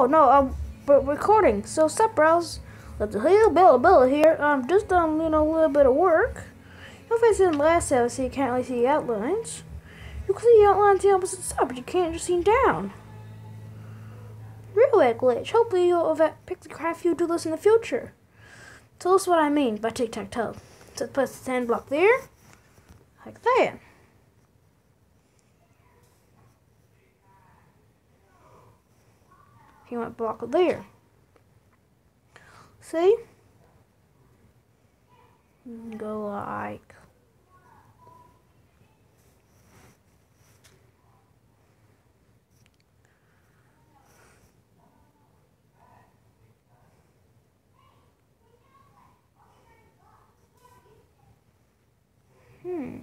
Oh no, I'm um, recording. So step browse. Let's heal Bill Bill here. Um just done you know a little bit of work. If I in the last episode, you can't really see the outlines. You can see the outlines the opposite side, but you can't just see down. Real glitch. Hopefully you'll have craft you do this in the future. This is what I mean by tic-tac-toe. So put the sand block there, like that. He went block it there. See? Go like Hmm.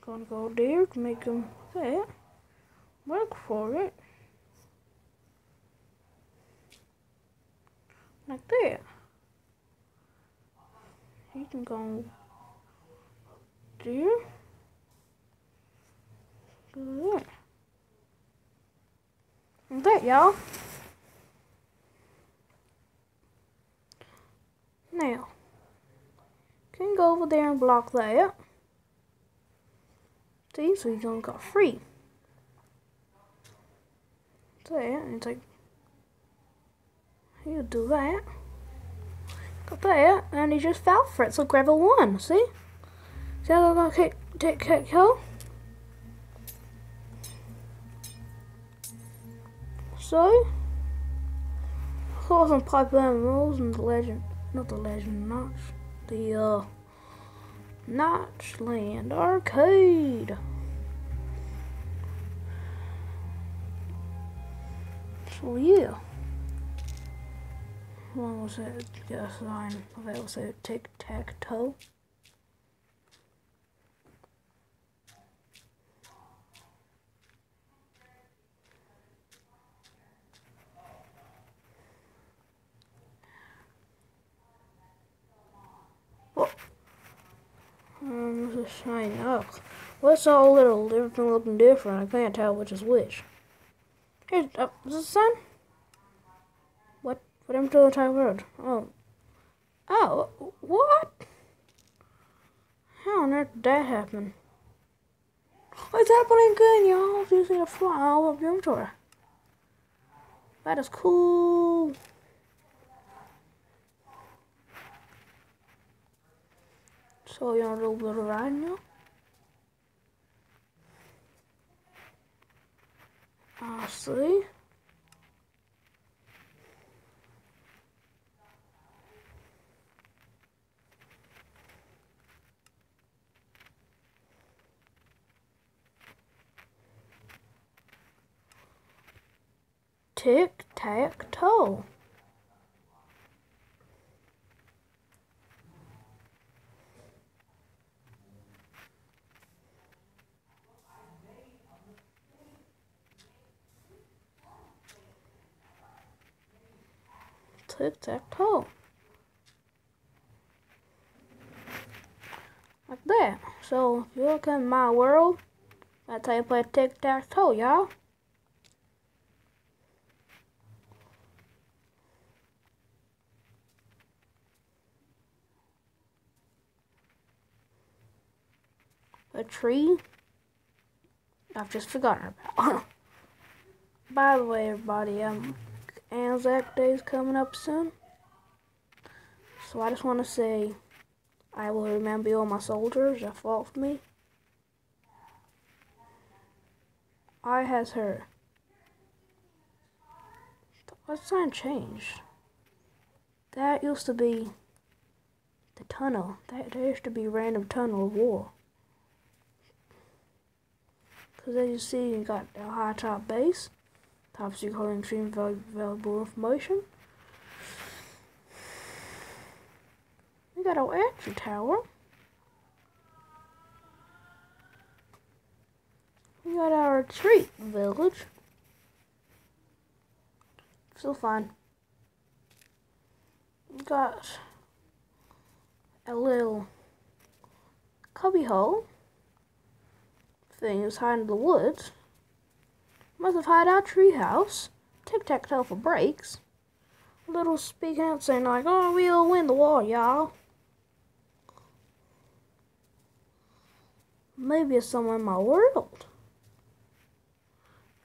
Gonna go there to make them that. Work for it. Like that. You can go there. Go there. Like that, y'all. Now, can go over there and block that. See, so you only got three. So yeah, and it's like, you do that. Got that, and he just fell for it, so grab a one, see? See how I got kick, kick, kick, kill? So, Horse and Rules and the Legend not the Legend Notch, the uh, Notchland Arcade. So yeah. What was it? Guess line. That was. Tic tac toe. Is shiny. Oh, what's all little everything looking different? I can't tell which is which. Here's, uh, is this the sun? What? What happened to the entire world? Oh. Oh, what? How on earth did that happen? What's happening again, y'all? See a fly all over your inventory. That is cool. So you want a little bit of riding now? I see. Tic tac toe. Tic-tac-toe. Like that. So, you look at my world, that's how you play tic-tac-toe, y'all. A tree I've just forgotten about. By the way, everybody, um, Anzac Day is coming up soon. So I just want to say, I will remember all my soldiers that fought for me. I has her. What sign changed? That used to be the tunnel. That there used to be random tunnel of war. Cause as you see, you got a high top base. Top secret and extreme valuable information. We got our action tower. We got our retreat village. Still fine. We got a little cubby hole thing is hiding in the woods. Must have hide out treehouse. Tic tac toe for breaks. Little speak out saying like, oh, we'll win the war, y'all. Maybe it's somewhere in my world.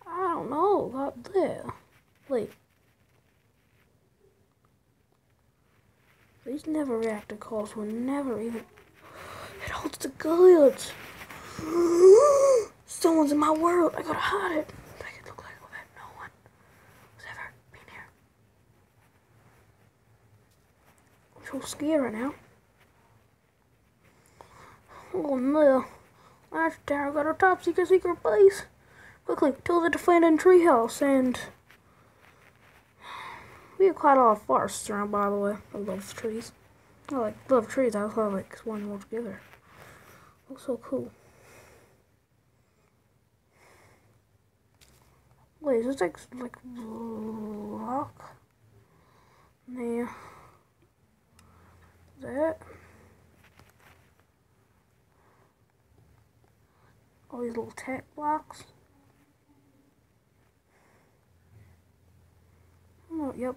I don't know. Out there. Wait. These nether reactor calls were never even. It holds the goods. Someone's in my world. I gotta hide it. Make it look like that no one has ever been here. Scared right now. Oh no. Last tower got a top secret secret place. Quickly, to the defending treehouse and we have quite a lot of forests around by the way. I love trees. I like love trees, I love like one all together. Looks so cool. Wait, is this like like rock? Yeah. That all these little tech blocks. Oh, yep.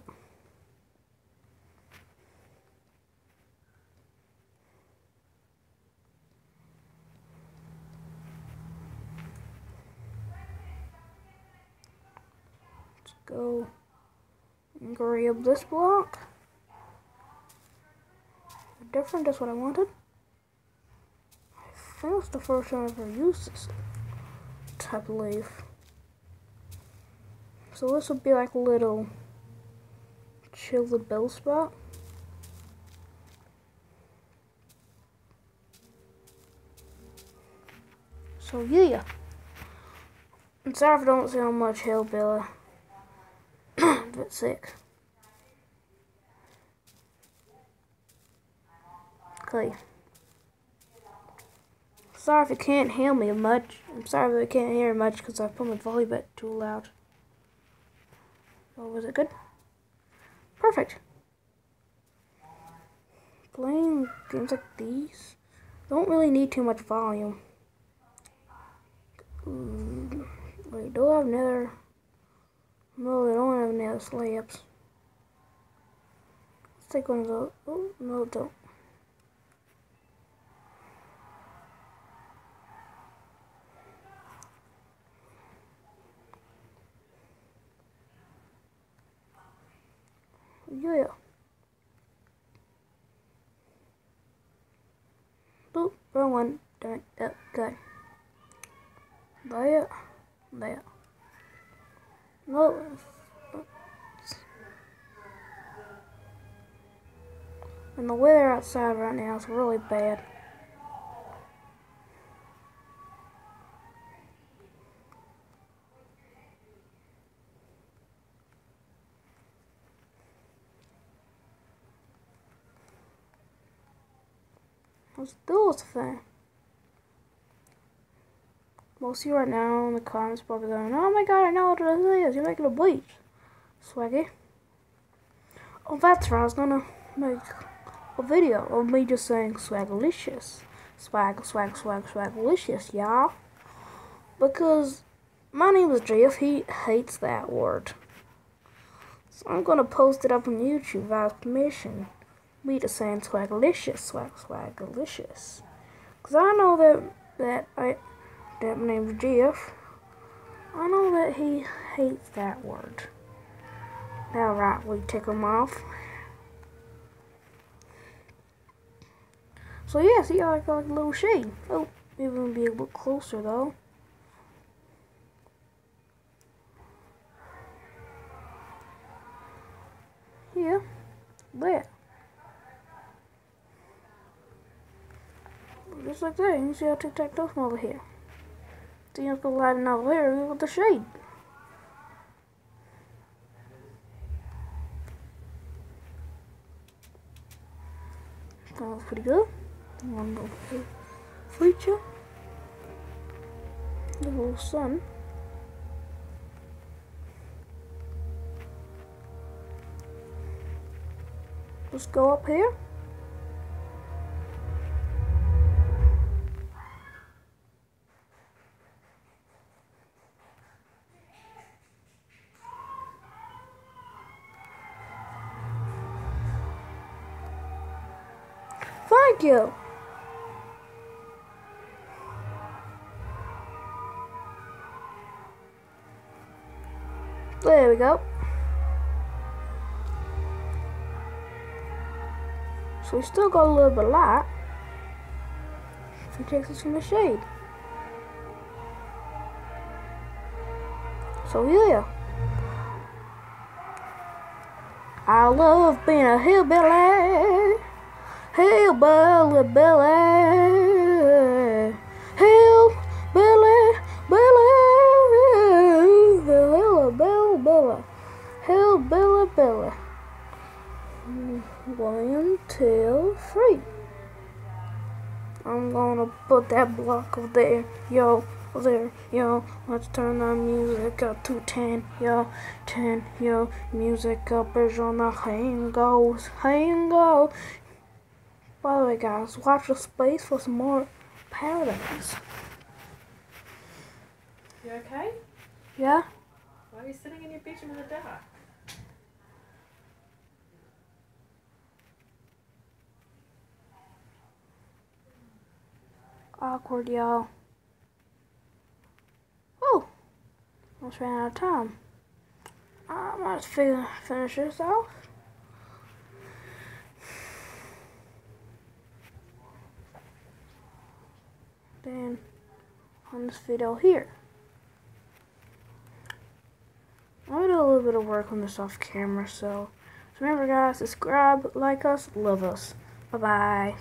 Let's go and grab this block. Different, that's what I wanted. I think it's the first time I've ever used this type of leaf. So this would be like a little chill the bell spot. So yeah. I'm sorry if I don't sound much hillbilly. bit sick. Sorry if you can't hear me much. I'm sorry if I can't hear much because I put my volume bit too loud. Oh, was it good? Perfect. Playing games like these don't really need too much volume. Mm, wait, do I have another? No, they don't have nether slabs. Let's take one of those. Oh, no, don't. Yeah. Boop, wrong one. Darn. Yep, okay. There. There. No. And the weather outside right now is really bad. Do this thing. Most of you right now in the comments probably going, oh my god, I know what this is. You're making a bleach. Swaggy. Oh, that's right. I was gonna make a video of me just saying swagalicious. Swag, swag, swag, swagalicious, y'all. Because my name is Jeff. He hates that word. So I'm gonna post it up on YouTube without permission me to saying swagalicious, swag, swagalicious. Cause I know that that I that my name's Jeff. I know that he hates that word. Now, right, we take him off. So yeah, see, I got like a little shade. Oh, maybe we'll be a little closer though. Yeah, there. Just like that. You see how tic tac toe from over here. Then you have to lighten over here with the shade. That pretty good. One little feature. The little sun. Let's go up here. Thank you. There we go. So we still got a little bit of light. So takes us from the shade. So yeah. I love being a hillbilly. Hillbilly, Billy. Hillbilly, Billy. Hillbilly, Billy. Hillbilly, Billy. One, two, three. I'm gonna put that block over there, yo, over there, yo. Let's turn the music up to 10, yo, 10, yo. Music up is on the hang goes, hang go. By the way, guys, watch the space for some more paradise. You okay? Yeah? Why are you sitting in your bedroom in the dark? Awkward, y'all. Oh, almost ran out of time. I might finish this off. Then on this video here. I'm gonna do a little bit of work on this off camera, so, so remember guys, subscribe, like us, love us. Bye bye.